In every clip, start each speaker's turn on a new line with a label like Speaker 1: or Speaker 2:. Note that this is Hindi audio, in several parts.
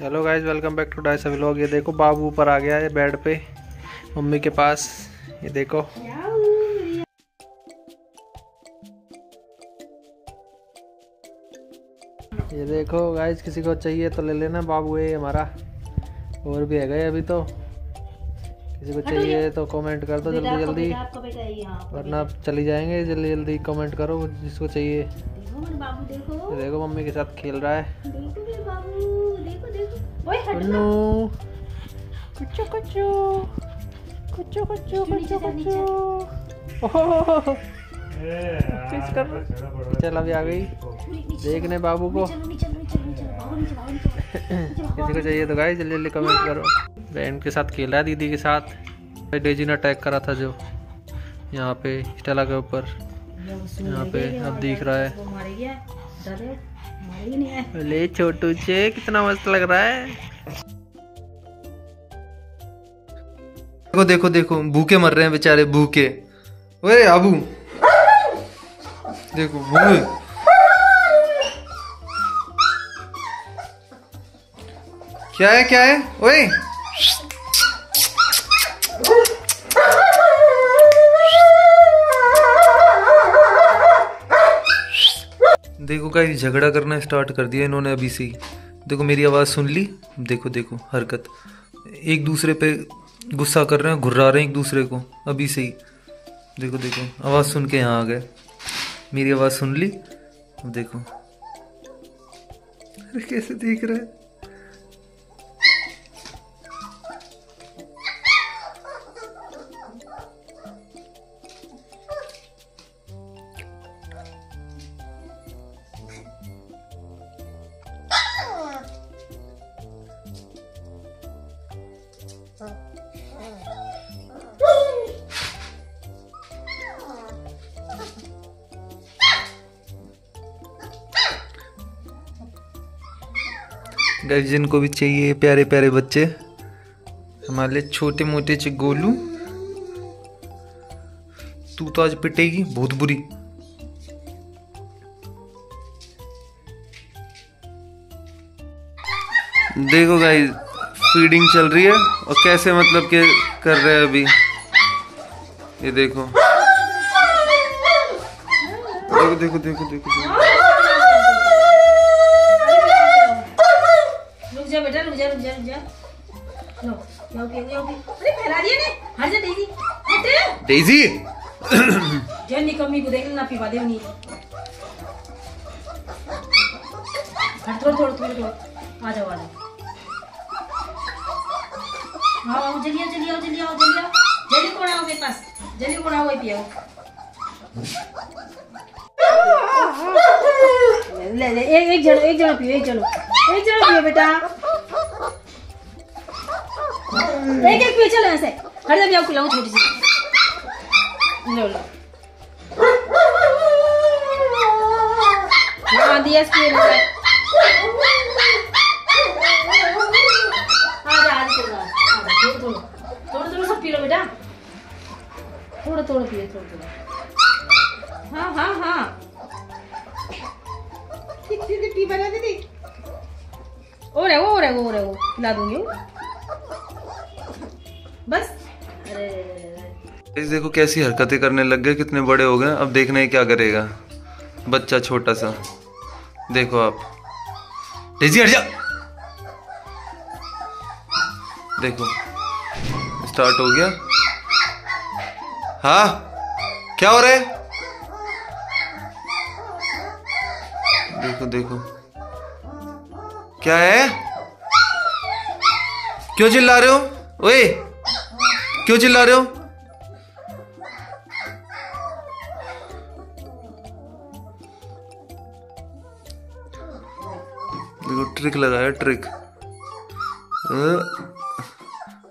Speaker 1: Hello guys welcome back to dice vlog. ये देखो बाबू ऊपर आ गया है बेड पे मम्मी के पास। ये देखो। ये देखो गाइज़ किसी को चाहिए तो ले लेना बाबू है हमारा। और भी है गए अभी तो। किसी को चाहिए तो कमेंट कर दो जल्दी जल्दी। वरना चली जाएँगे जल्दी जल्दी कमेंट करो जिसको चाहिए।
Speaker 2: देखो
Speaker 1: मम्मी के साथ खेल रहा है।
Speaker 2: ओए
Speaker 1: अन्नू कुचो कुचो कुचो कुचो कुचो कुचो किस कर चल अभी आ गई। देखने बाबू को। किसी को चाहिए तो गाइस जल्दी जल्दी कमेंट करो। बहन के साथ खेला है दीदी के साथ। डेजी ने अटैक करा था जो। यहाँ पे स्टेला के ऊपर। यहाँ पे अब दिख रहा है।
Speaker 2: वो मारे गया। डरे मारे ही नहीं है।
Speaker 1: ले छोटू से कितना मस्त लग रहा है।
Speaker 3: देखो देखो देखो भूखे मर रहे हैं बेचारे भूखे। ओए आबू। देखो भूखे। क्या है क्या है? ओए। देखो का झगड़ा करना स्टार्ट कर दिया इन्होंने अभी से ही। देखो, मेरी आवाज़ सुन ली? देखो देखो, हरकत। एक दूसरे पे गुस्सा कर रहे हैं, घुर्रा रहे हैं एक दूसरे को, अभी से ही। देखो देखो, आवाज़ सुन के यहाँ आ गए। मेरी आवाज़ सुन ली? देखो। अरे, कैसे देख रहे हैं? गाइस जिनको भी चाहिए प्यारे प्यारे बच्चे हमारे लिए छोटे मोटे चे गोलू। तू तो आज पिटेगी बहुत बुरी। देखो गाइस फीडिंग चल रही है और कैसे मतलब के कर रहे हैं अभी। ये देखो। देखो देखो देखो देखो, देखो।
Speaker 2: रुक बेटा रुक जा रुक जा। लो जाओ पियो जाओ पियो अरे फैला दिया ने। हट जा डेजी हट
Speaker 3: डेजी
Speaker 2: जन्नी कमी को देख ना पीवा दे हट थोड़ा थोड़ा थोड़ा थोड़ा। आ जाओ आ जाओ। आओ जल्दी आओ जल्दी आओ जल्दी आओ जल्दी आओ। जल्दी कौन आओ मेरे पास? जल्दी कौन आओ पियो? ले ले एक एक जन एक जन पियो एक जन। एक जन पियो बेटा। एक एक पियो चलो ऐसे हट जा पियो खिलाऊं छोटी सी। लो लो। हाँ दिया इसकी थोड़ा थोड़ा। थोड़ा थोड़ा सब पी लो बेटा। थोड़ा थोड़ा पिए थोड़ा थोड़ा। हाँ हाँ हाँ। ठीक ठीक पी बना दीदी। और है वो और है वो और है वो खिला दूँगी। बस। अरे।
Speaker 3: इस देखो कैसी हरकतें करने लग गए, कितने बड़े हो गए। अब देखना है क्या करेगा। बच्चा छोटा सा। देखो आप। हट जा। देखो। स्टार्ट हो गया। हाँ? क्या हो रहा है? देखो देखो। क्या है? क्यों चिल्ला रहे हो? ओए! क्यों चिल्ला रहे हो? देखो ट्रिक लगाया ट्रिक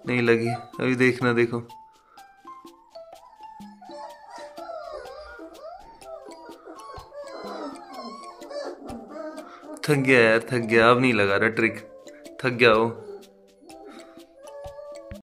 Speaker 3: नहीं लगी। अभी देखना, देखो। थक गया यार, थक गया। अब नहीं लगा रहा ट्रिक थक गया वो।